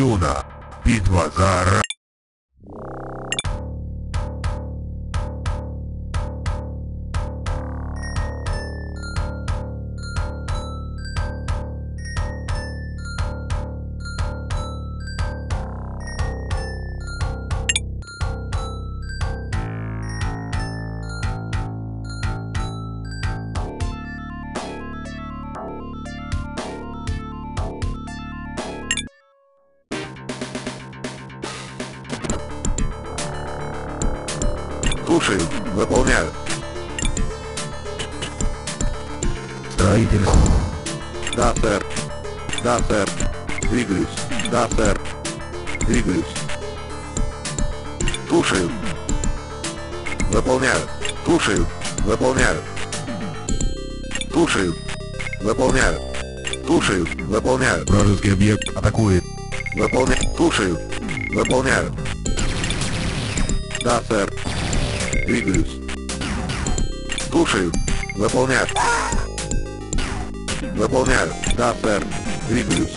Дюна. Битва за Слушаю, выполняю. Строительство. Да, сэр. Да, сэр. Двигаюсь. Да, сэр. Двигаюсь. Слушаю. Выполняю. Слушаю. Выполняю. Слушаю. Выполняю. Слушаю. Выполняю. Вражеский объект атакует. Выполняю. Слушаю. Выполняю. Да, сэр. Двигаюсь. Слушаю. Выполняю. Выполняю. Да, сэр. Двигаюсь.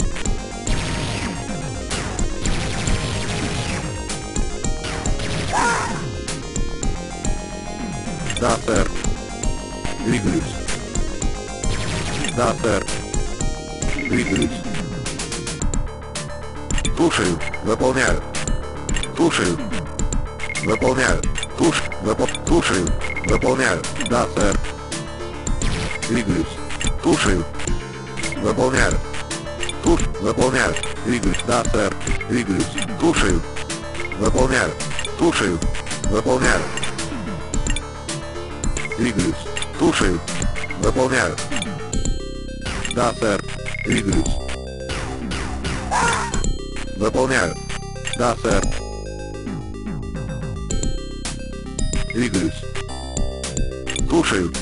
Да, сэр. Двигаюсь. Да, сэр. Двигаюсь. Слушаю. Выполняю. Слушаю. Выполняю. Туш. Выпол... Слушаю. Выполняю. Да, сэр. Двигаюсь. Слушаю. Выполняю. Туш. Выполняю. Двигаюсь. Да, сэр. Двигаюсь. Слушаю. Выполняю. Слушаю. Выполняю. Двигаюсь. Слушаю. Выполняю. Да, сэр. Двигаюсь. Выполняю. Да, сэр. Двигаюсь. Слушаю.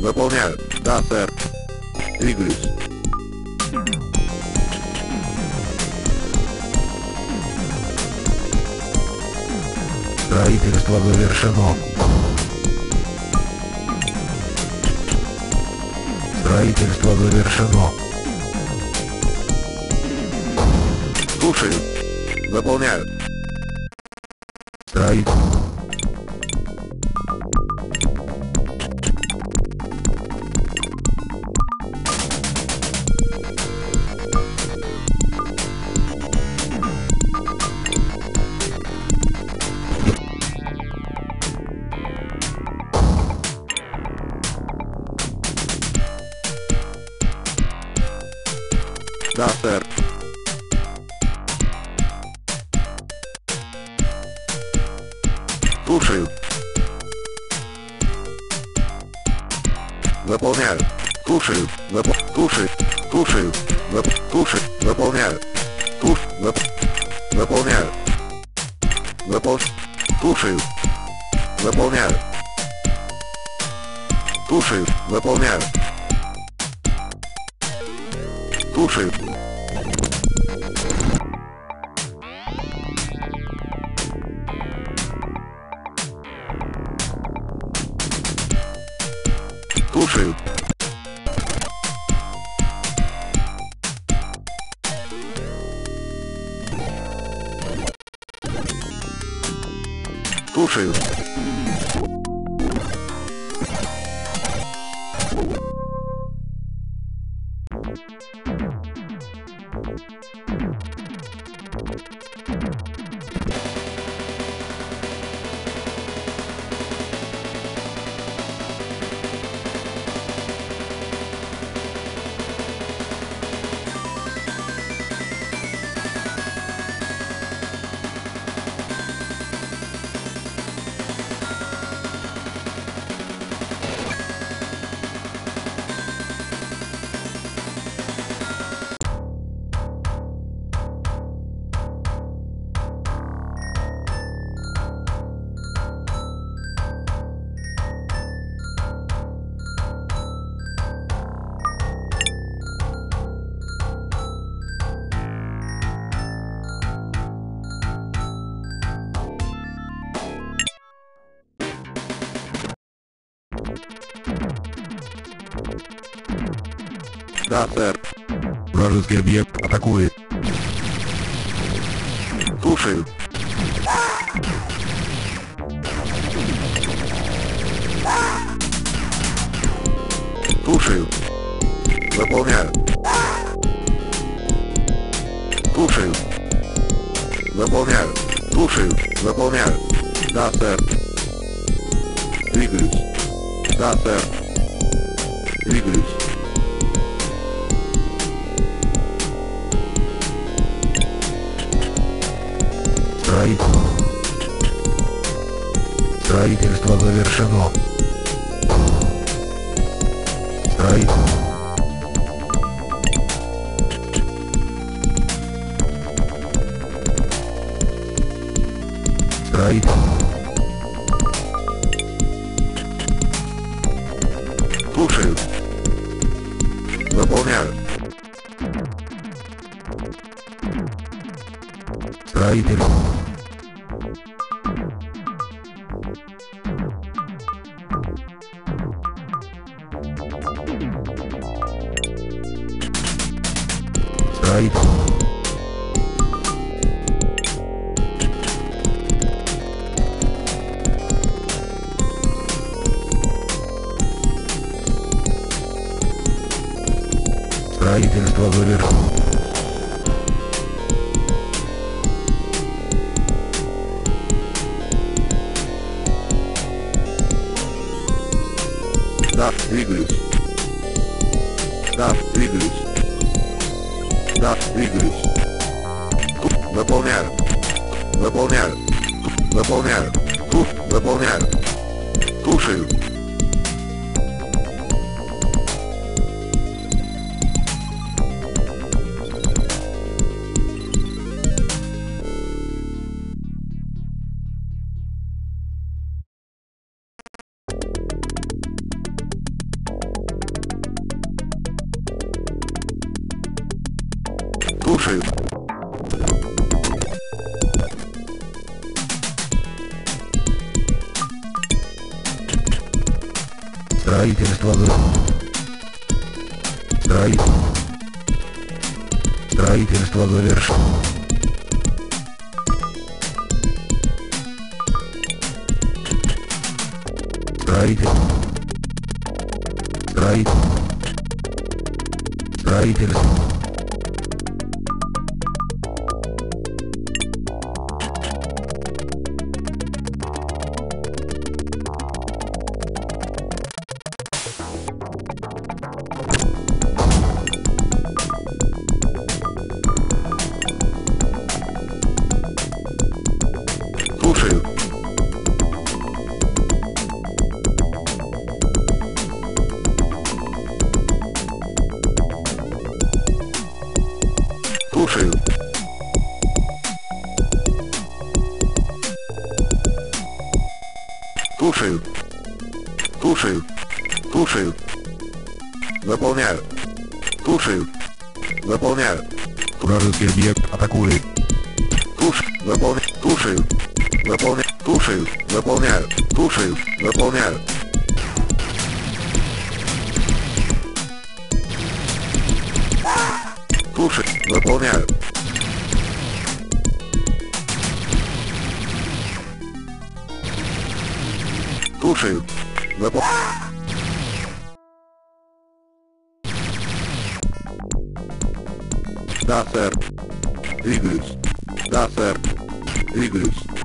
Выполняю. Да, сэр. Двигаюсь. Строительство завершено. Строительство завершено. Слушаю. Выполняю. Строительство. Выполняю. Слуш... Вып... Выполняю. Выпол... Слушаю. Выполняю. Слушаю. Выполняю. Слушаю. Thank you. Да, сэр. Вражеский объект атакует. Слушаю. Слушаю. Выполняю. Слушаю. Выполняю. Слушаю. Выполняю. Да, сэр. Двигаюсь. Да, сэр. Двигаюсь. Строительство. Строительство завершено. Строительство. Строительство. Выполняю. Выполняю. Выполняю. Выполняю. Слушаю. Строительство завершено. Строительство. Строительство. Строительство. Слушаю. Слушаю. Слушаю. Слушаю. Выполняю. Слушаю. Выполняю. Вражеский объект атакует. Туш, выполняю, тушаю, выполняю, тушаю, выполняю, тушаю, выполняю. Выполняю. Тушаю, выполняю. Да, сэр. Двигаюсь. Да, сэр. Двигаюсь.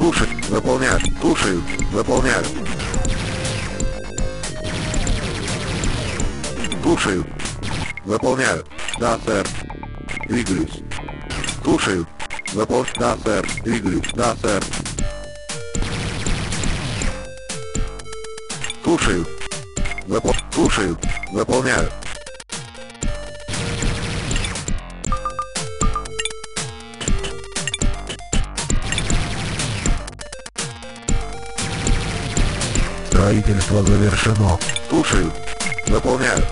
Туши, выполняю. Туши, выполняю. Туши, выполняю. Да, сэр. Двигаюсь. Туши, выполняю. Да, сэр. Двигаюсь. Да, сэр. Слушаю. Выпол... Слушаю. Выполняю. Строительство завершено. Слушаю. Выполняю.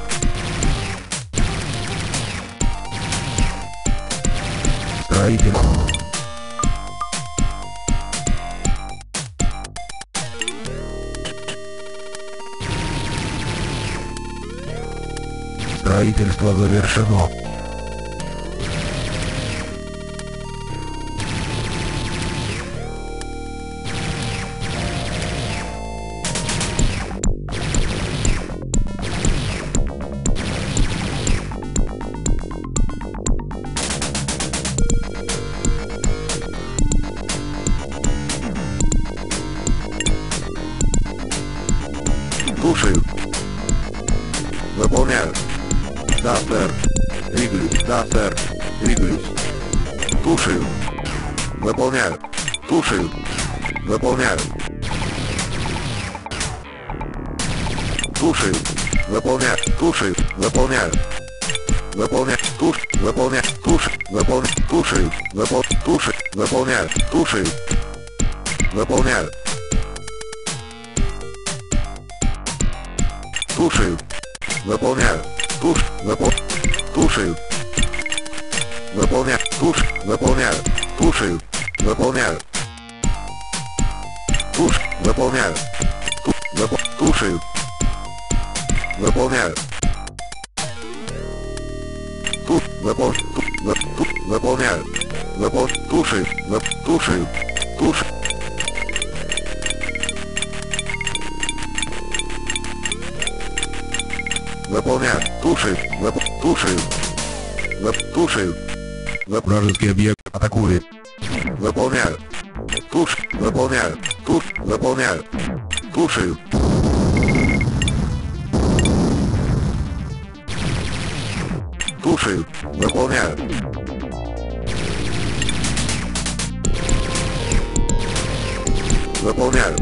Строительство. Строительство завершено. Выпол. Слушай. Выполняю. Слушаю. Выполняю. Слушаю. Выполняю. Туш. Выпол. Слушаю. Выполняю. Туш. Выполняю. Слушаю. Выполняю. Туш. Выполняю. Ту. Выпол. Слушаю. Выполняю. Туш. Выпол. Ту. Вып. Ту. Выполняю. Выпол. Слушаю. Слушаю. Туш. Выполняю. Слушаю. Вып. Слушаю. Вып. Слушаю. Вып. Вражеский объект атакует. Выполняю. Туш. Выполняю. Туш. Выполняю. Слушаю. Слушаю. Выполняю. Выполняю.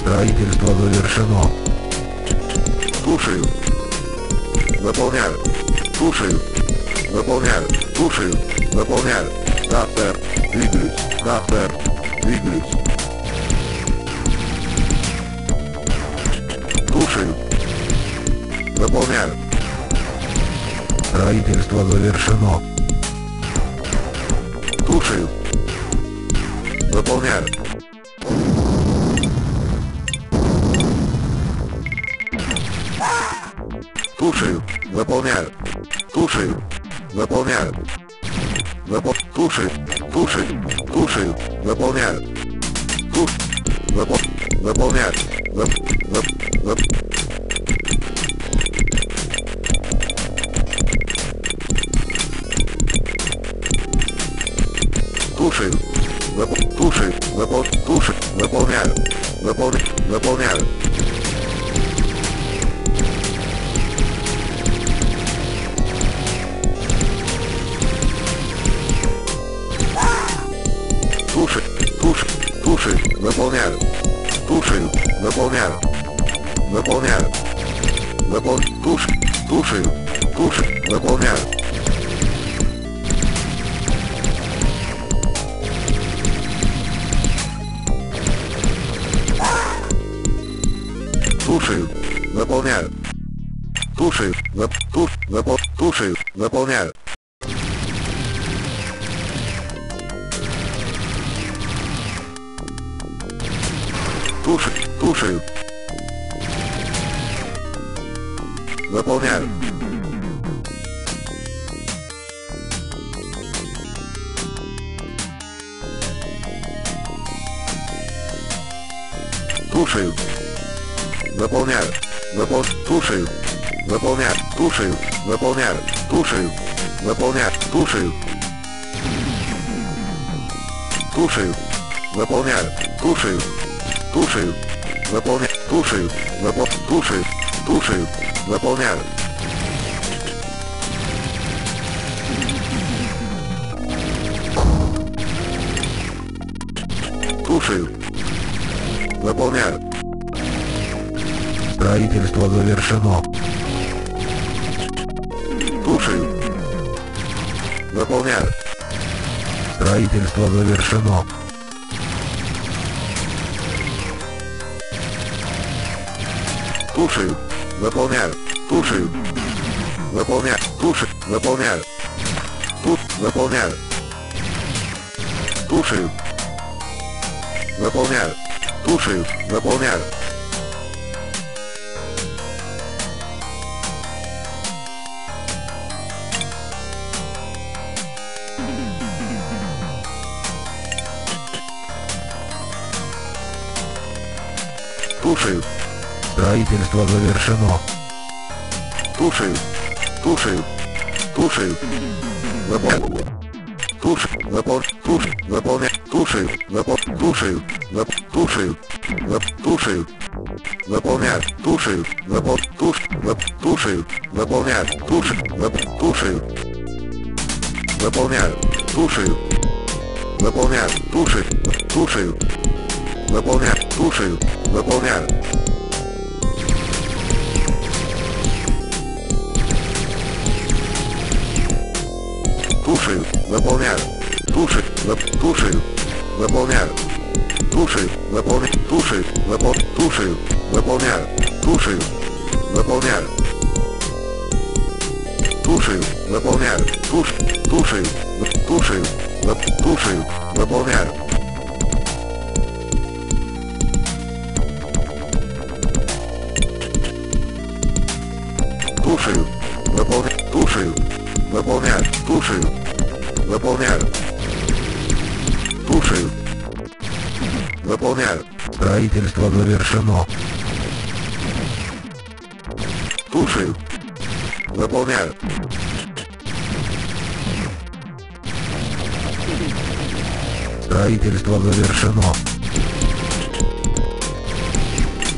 Строительство завершено. Слушаю. Выполняю. Слушаю. Выполняю. Слушаю. Выполняю. Сэр. Двигаюсь. Сэр. Двигаюсь. Слушаю. Выполняю. Строительство завершено. Слушаю. Выполняю. Слушаю. Выполняю. Слушаю. Выполняю. Выпол... Слушаю. Слушаю. Слушаю. Выполняю. Слуш... Выпол... Выполняю. Вып... Вып... Вып... Слушаю. Выпол... Слушаю. Выпол... Слушаю. Выполняю. Выполняю. Выполняю. Слушай, выполняю. Слушаю, выполняю. Выполняю. Выпол... Слушай, слушаю, слушай, выполняю. Слушаю, выполняю. Слушаю, вып... Туш... Выпол... Слушаю, выполняю. Слушай, слушаю. Выполняю. Слушаю. Выполняю. Выпол... Слушаю. Выполняю. Слушаю. Выполняю. Слушаю. Выполняю. Слушаю. Слушаю. Выполняю. Слушаю. Слушаю. Выполняю. Слушаю. Выпол... Слушаю. Слушаю. Выполняю. Слушаю. Выполняю. Строительство завершено. Слушаю. Выполняю. Строительство завершено. Слушаю. Выполняю. туши, выполняю, туши, выполняю, тут, выполняю, туши, выполняю, туши, выполняю. Туши, Строительство завершено. Слушаю. Слушаю. Слушаю. Выполнил. Слушаю. Выполнил. Слушаю. Выполнил. Слушаю. Выполнил. Слушаю. Слушаю. Слушаю. Выполняю. Слушаю. Выполняю. Слушаю. Выполняю. Слушаю. Выполняю. Слушаю. Выполняю. Слушаю. Слушаю. Выполняю. Слушаю. Выполняю. Слушаю, наполняю. Слушаю, нап... слушаю, наполняю. Слушаю, наполняю. Слушаю, напол... слушаю, наполняю. Слушаю, наполняю. Слушаю, наполняю. Слуш... Слушаю, слушаю, нап... слушаю, наполняю. Слушаю, наполняю. Слушаю. Выполняю. Туши, выполняю. Туши, выполняю. Строительство завершено. Туши, выполняю. Строительство завершено.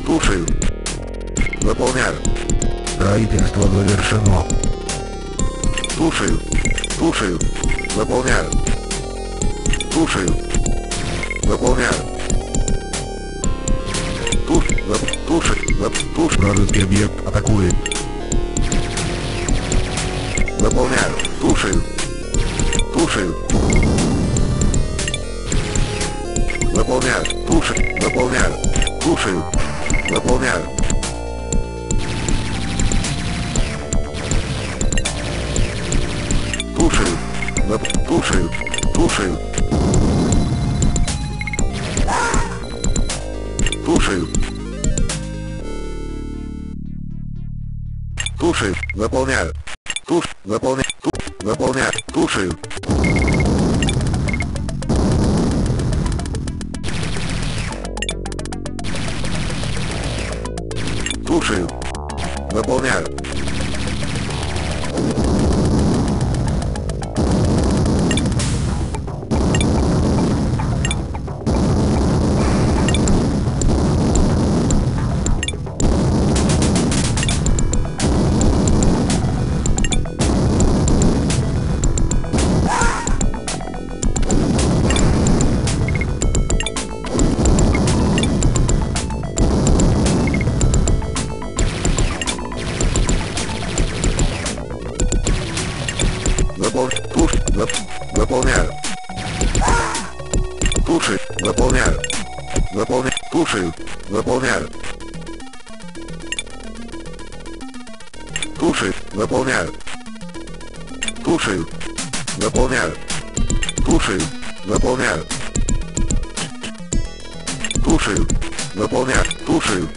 Туши, выполняю. Строительство завершено. Слушаю. Слушаю. Выполняю. Слушаю. Выполняю. Туш, лап, туш, лап, туш. Вражеский объект атакует. Выполняю. Слушаю. Слушаю. Выполняю. Слушаю. Выполняю. Слушаю. Выполняю. Слушаю. Слушаю. Слушаю. Слушаю. Слушаю. Наполняю. Туш. Наполняю. Туш. Наполняю. Слушаю. Слушаю. Наполняю. Слушай, заполняю. Заполняю. Слушаю. Заполняю. Слушай, заполняю. Слушаю. Заполняю. Слушаю. Заполняю. Слушаю. Заполняю. Слушаю.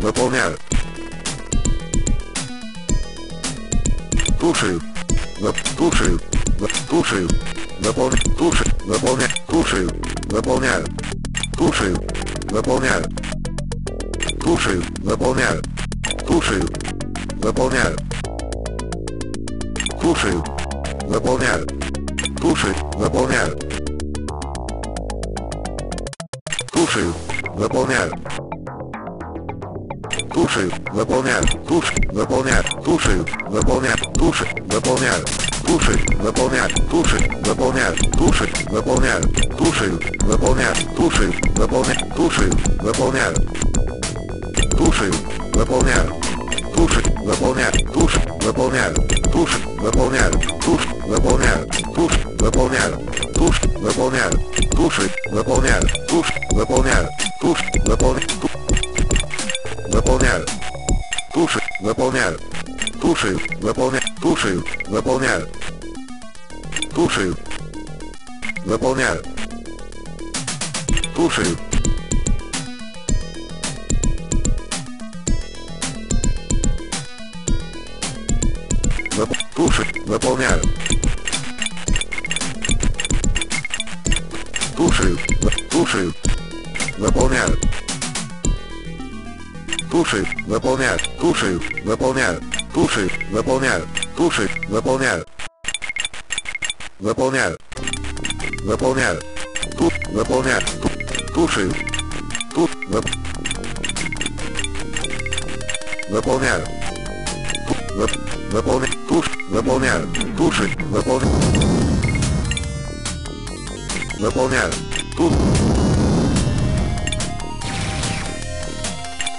Заполняю. Слушаю. Слушаю. Слушаю. Заполняю. Слушаю. Заполняю. Слушаю. Выполняю. Туши. Выполняю. Туши. Выполняю. Туши. Выполняю. Туши. Выполняю. Туши. Выполняю. Туши. Выполняю. Туши. Выполняю. Туши. Выполняю. Туши. Выполняю. Туши. Выполняю. Туши. Выполняю. Туши. Выполняю. Туши. Выполняю. Туши. Выполняю. Туши. Выполняю. Туши. Выполняю. Туши. Выполняю. Туши. Выполняю. Туши. Выполняю. Туши. Выполняю. Туши. Выполняю. Туши. Выполняю. Туши. Выполняю. Туши. Выполняю. Туши. Выполняю. Туши. Выполняю. Туши. Выполняю. Выполняю. Туши. Выполняю. Туши. Заполняю. Туши. Заполняю. Туши. Заполняю. Туши. Зап... Туши. Заполняю. Туши. Туши. Заполняю. Туши. Заполняю. Туши. Заполняю. Туши. Заполняю. Заполняю. Заполняю. Тут. Заполняю. Туши. Тут. Зап... Заполняю. Тут. Зап... Заполняю. Туш. Заполняю. Туши. Заполняю. Заполняю. Тут.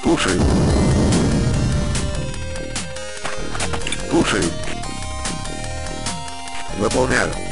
Туши. Туши. Заполняю.